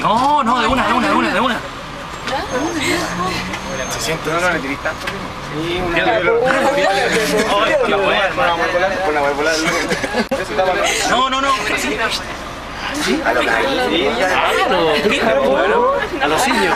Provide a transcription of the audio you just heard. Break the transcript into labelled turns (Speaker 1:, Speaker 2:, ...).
Speaker 1: No, no, de una, de una, de una, de una.
Speaker 2: Se siente, no, no
Speaker 1: No, no, no.
Speaker 2: A
Speaker 1: los niños.